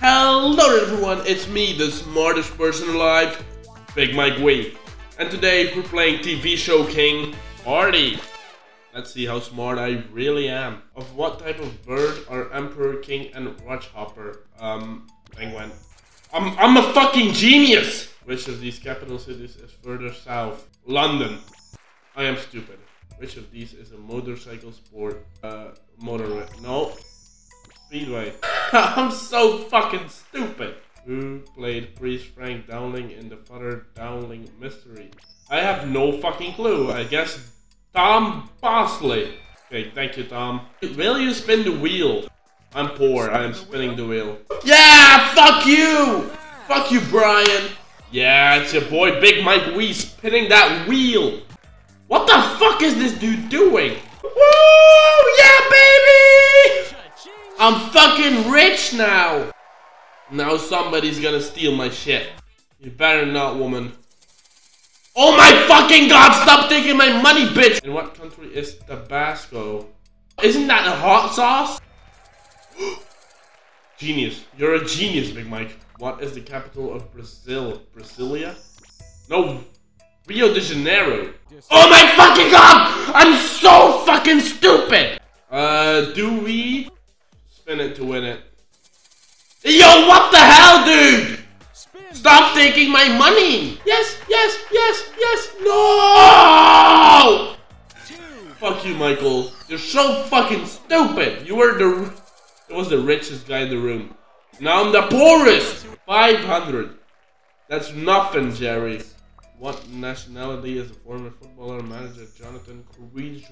Hello everyone, it's me, the smartest person alive, Big Mike Wii. And today we're playing TV show king, Party. Let's see how smart I really am. Of what type of bird are Emperor, King, and Rockhopper? Um, penguin. I'm, I'm a fucking genius! Which of these capital cities is further south? London. I am stupid. Which of these is a motorcycle sport? Uh, motor... No. Speedway. I'm so fucking stupid. Who played Priest Frank Dowling in the Father Dowling mystery? I have no fucking clue. I guess Tom Bosley. Okay, thank you, Tom. Will you spin the wheel? I'm poor. I am spinning the wheel. Yeah, fuck you! Fuck you, Brian. Yeah, it's your boy Big Mike Wii spinning that wheel. What the fuck is this dude doing? Woo! Yeah, baby! I'm fucking rich now! Now somebody's gonna steal my shit. You better not, woman. Oh my fucking god, stop taking my money, bitch! In what country is Tabasco? Isn't that a hot sauce? genius. You're a genius, Big Mike. What is the capital of Brazil? Brasilia? No, Rio de Janeiro. Oh my fucking god! I'm so fucking stupid! Uh, do we spin it to win it? Yo, what the hell, dude? Stop taking my money! Yes, yes, yes, yes, no! Fuck you, Michael. You're so fucking stupid. You were the... It was the richest guy in the room. Now I'm the poorest! 500. That's nothing, Jerry. What nationality is the former footballer manager Jonathan? Swedish.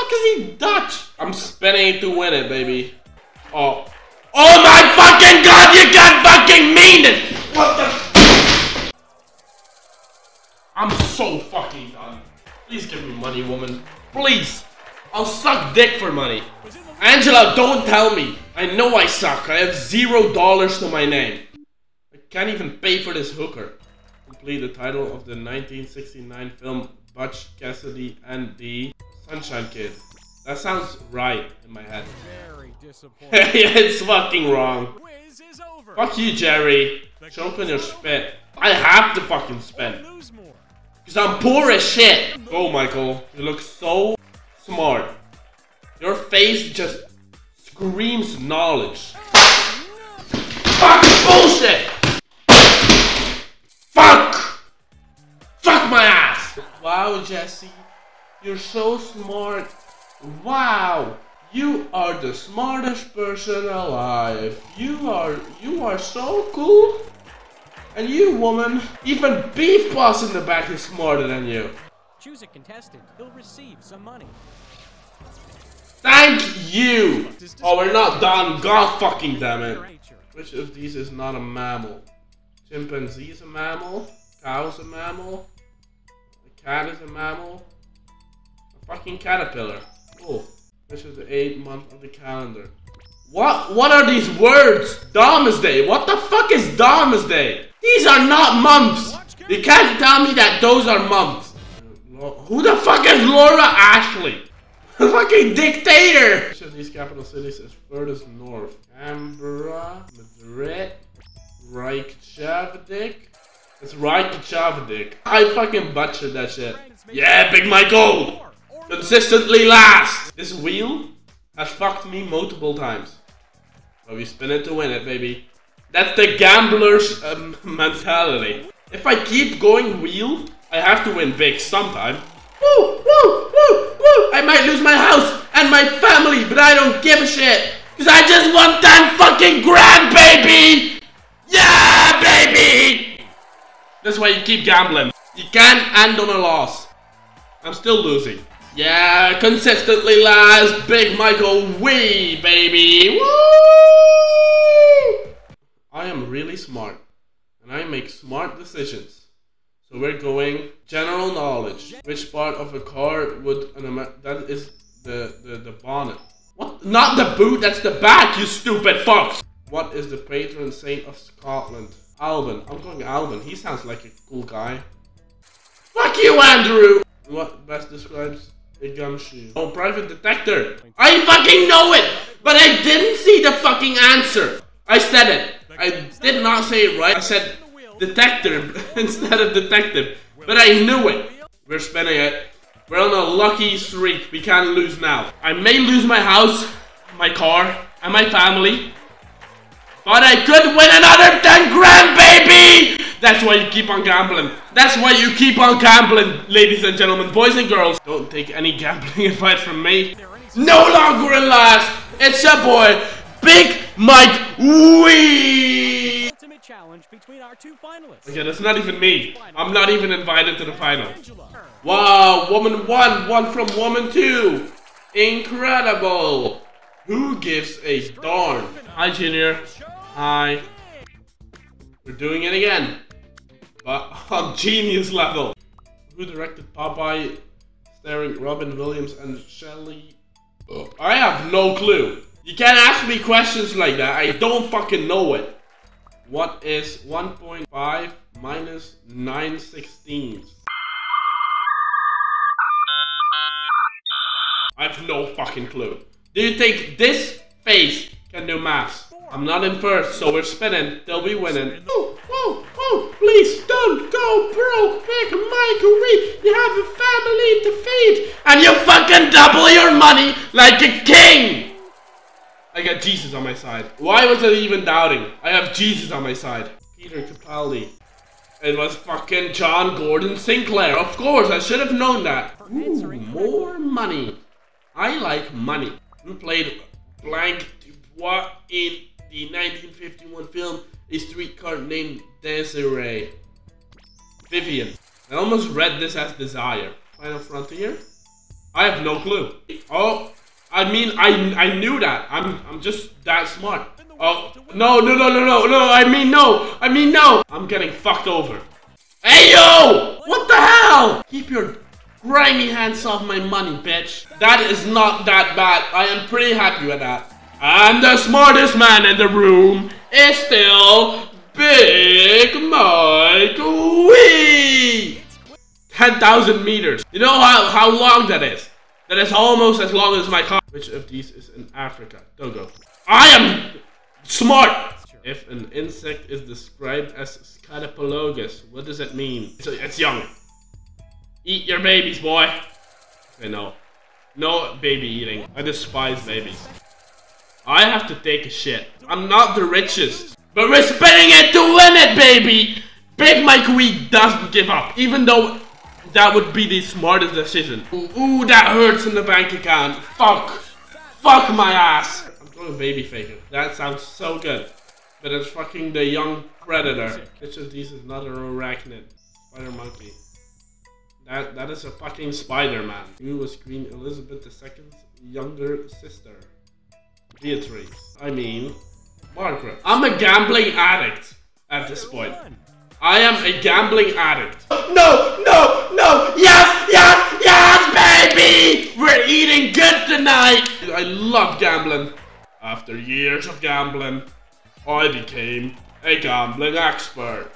Fuck is he Dutch? I'm spinning to win it, baby. Oh. Oh my fucking god, you got fucking mean it! What the? I'm so fucking done. Please give me money, woman. Please. I'll suck dick for money. Angela, don't tell me. I know I suck. I have zero dollars to my name. I can't even pay for this hooker. Complete the title of the 1969 film Butch Cassidy and the Sunshine Kid. That sounds right in my head. Very disappointing. it's fucking wrong. Quiz is over. Fuck you, Jerry. Choke on your spit. I have to fucking spin. Lose more. Because I'm poor as shit. Go, Michael. You look so smart. Your face just screams knowledge. Fuck bullshit! Fuck! Fuck my ass! Wow, Jesse. You're so smart. Wow! You are the smartest person alive. You are you are so cool. And you, woman, even Beef Boss in the back is smarter than you. Choose a contestant. He'll receive some money. Thank you! Oh, we're not done. God fucking damn it. Which of these is not a mammal? Chimpanzee's a mammal? Cow's a mammal? A cat is a mammal? Fucking caterpillar. Cool. Which is the eighth month of the calendar? What? What are these words? Domesday. What the fuck is Domesday? These are not months. You can't tell me that those are months. Who the fuck is Laura Ashley? Fucking dictator! Which of these capital cities is furthest north? Canberra, Madrid, Reykjavik? It's Reykjavik. I fucking butchered that shit. Yeah, Big Michael! Consistently last! This wheel has fucked me multiple times. But we spin it to win it, baby. That's the gambler's um, mentality. If I keep going wheel, I have to win big sometime. Woo, woo, woo, woo! I might lose my house and my family, but I don't give a shit. Cause I just want 10 fucking grand, baby! Yeah, baby! That's why you keep gambling. You can't end on a loss. I'm still losing. Yeah, consistently last. Big Michael Wii, baby. Woo! I am really smart. And I make smart decisions. So we're going general knowledge. Which part of a car would an that is the, the the bonnet. What? Not the boot. That's the back. You stupid fucks. What is the patron saint of Scotland? Alban. I'm going Alban. He sounds like a cool guy. Fuck you, Andrew. What best describes a. Oh, private detector. I fucking know it, but I didn't see the fucking answer. I said it. I did not say it right. I said detector instead of detective, but I knew it. We're spinning it. We're on a lucky streak. We can't lose now. I may lose my house, my car, and my family, but I could win another 10 grand, baby! That's why you keep on gambling. That's why you keep on gambling, ladies and gentlemen, boys and girls. Don't take any gambling advice from me. No longer in last. It's your boy, Big Mike Wii. Ultimate challenge between our two finalists. Okay, that's not even me. I'm not even invited to the final. Wow, woman one, one from woman two. Incredible. Who gives a darn? Hi, Junior. Hi. We're doing it again. But on genius level. Who directed Popeye starring Robin Williams and Shelley? I have no clue. You can't ask me questions like that. I don't fucking know it. What is 1.5 minus 9 sixteenths? I have no fucking clue. Do you think this face can do maths? I'm not in first, so we're spinning. They'll be winning. Oh, oh, oh, please don't go broke, big Michael Reed. You have a family to feed. And you fucking double your money like a king. I got Jesus on my side. Why was I even doubting? I have Jesus on my side. Peter Capaldi. It was fucking John Gordon Sinclair. Of course, I should have known that. Ooh, more money. I like money. Who played Blanche Dubois in the 1951 film A Streetcar Named Desiree? Vivian. I almost read this as Desire. Final Frontier? I have no clue. Oh, I mean, I I knew that. I'm I'm just that smart. Oh, no, no, no, no, no, no. I mean, no. I mean, no. I'm getting fucked over. Hey, yo! What the hell? Keep your grimy hands off my money, bitch. That is not that bad. I am pretty happy with that. And the smartest man in the room is still Big Mike Wii. 10,000 meters. You know how, how long that is? That is almost as long as my car. Which of these is in Africa? Don't go. I am smart. If an insect is described as scatapologus, what does that mean? It's, it's young. Eat your babies, boy. Okay, no. No baby eating. I despise babies. I have to take a shit. I'm not the richest. But we're spinning it to win it, baby! Big Mike Weed doesn't give up, even though that would be the smartest decision. Ooh, that hurts in the bank account. Fuck. Fuck my ass. I'm going baby faker. That sounds so good. But it's fucking the young predator. Which of these is not an arachnid? Spider monkey. That that is a fucking Spider-Man. Who was Queen Elizabeth II's younger sister? Beatrice. I mean, Margaret. I'm a gambling addict at this point. I am a gambling addict. No, no, no! Yes, yes, yes, baby! We're eating good tonight! I love gambling. After years of gambling, I became a gambling expert.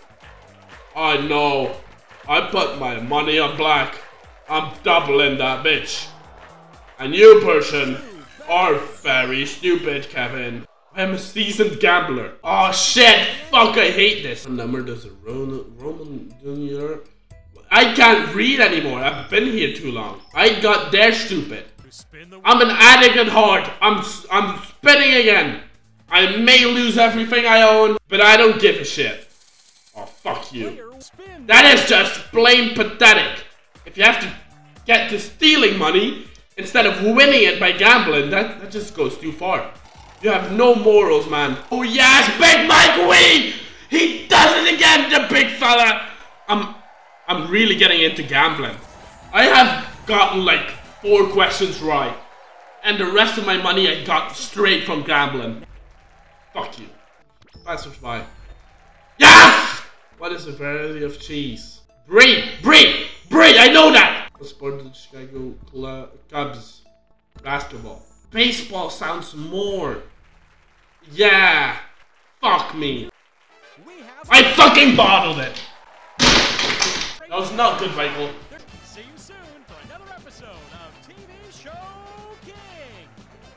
I know. I put my money on black. I'm doubling that bitch. And you person are very stupid, Kevin. I'm a seasoned gambler. Oh shit! Fuck, I hate this. Number does a Roman, Jr. I can't read anymore. I've been here too long. I got there stupid. I'm an addict at heart. I'm I'm spinning again. I may lose everything I own, but I don't give a shit. Oh fuck you. That is just plain pathetic. If you have to get to stealing money instead of winning it by gambling, that, that just goes too far. You have no morals, man. Oh yes, Big Mike Wii! He does it again, the big fella! I'm I'm really getting into gambling. I have gotten like four questions right. And the rest of my money I got straight from gambling. Fuck you. Passers-by. Yes! What is a variety of cheese? Brie! Brie! Brie! I know that! Sport did Chicago Cubs? Basketball. Baseball sounds more. Yeah. Fuck me. I fucking bottled it. That was not good, Michael. See you soon for another episode of Team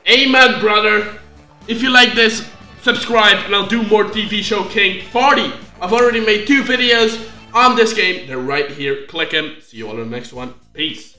Amen, brother. If you like this, subscribe and I'll do more TV show King 40. I've already made two videos on this game. They're right here. Click them. See you all in the next one. Peace.